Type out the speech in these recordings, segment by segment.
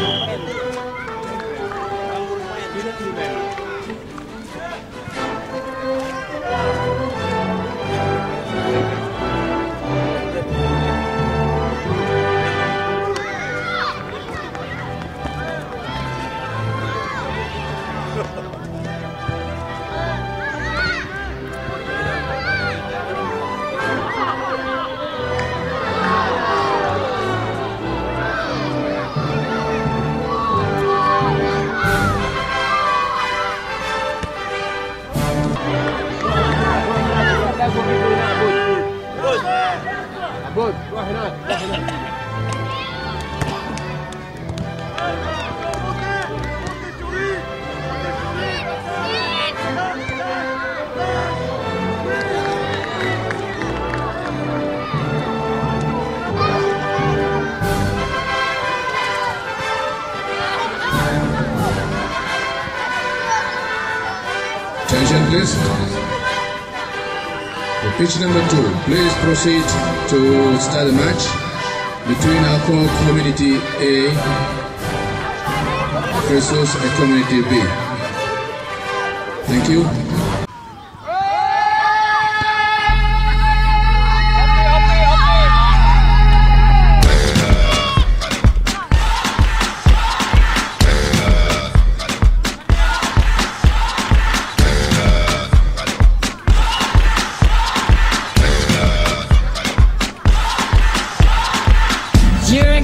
Amen. good. Right hand. Right hand. Attention, please. Pitch number two, please proceed to start the match between Al Khor Community A versus a Community B. Thank you.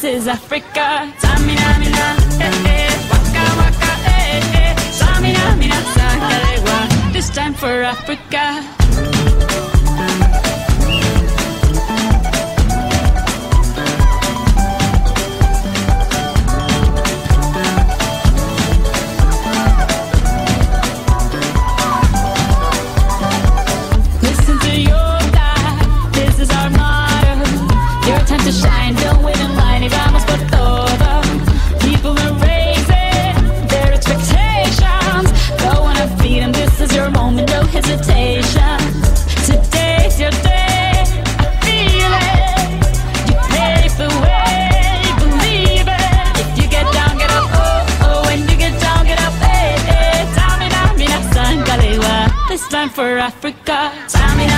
This is Africa. Samina, mina, eh, eh. Waka, waka, eh, eh. Samina, mina, sangalewa. This time for Africa. Africa. Tell me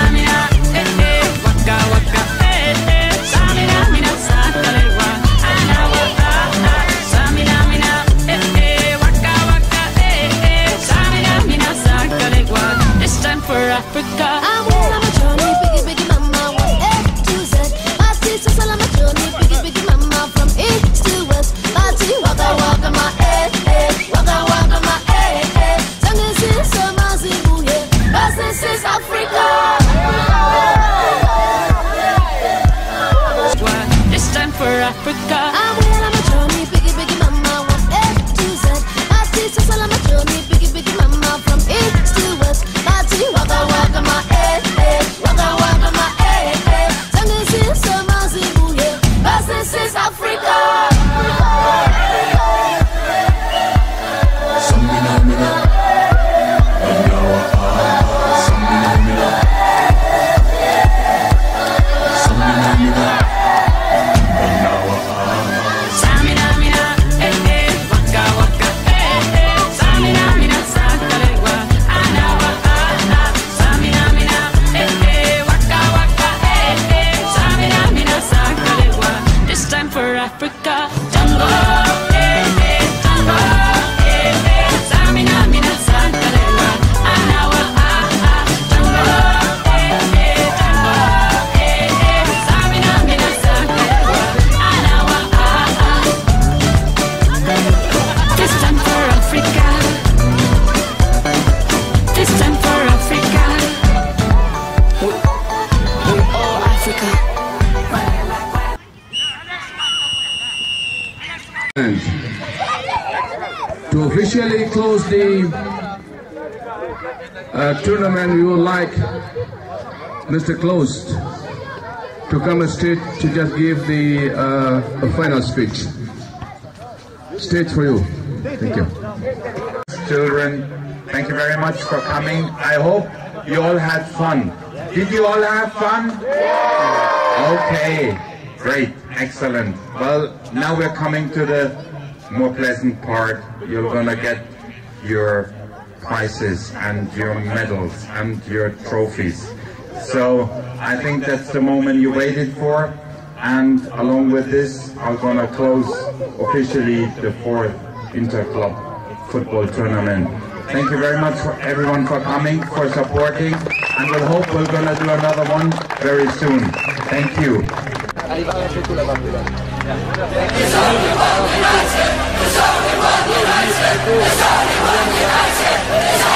Петя, Africa. to officially close the uh, tournament, we would like Mr. Closed to come straight to just give the uh, final speech. Stage for you. Thank you. Children, thank you very much for coming. I hope you all had fun. Did you all have fun? Okay great, excellent. Well, now we're coming to the more pleasant part. You're gonna get your prizes and your medals and your trophies. So I think that's the moment you waited for. And along with this, I'm gonna close officially the fourth Interclub football tournament. Thank you very much for everyone for coming, for supporting, and we'll hope we're gonna do another one very soon. Thank you. arrivare anche con la bandiera. Yeah.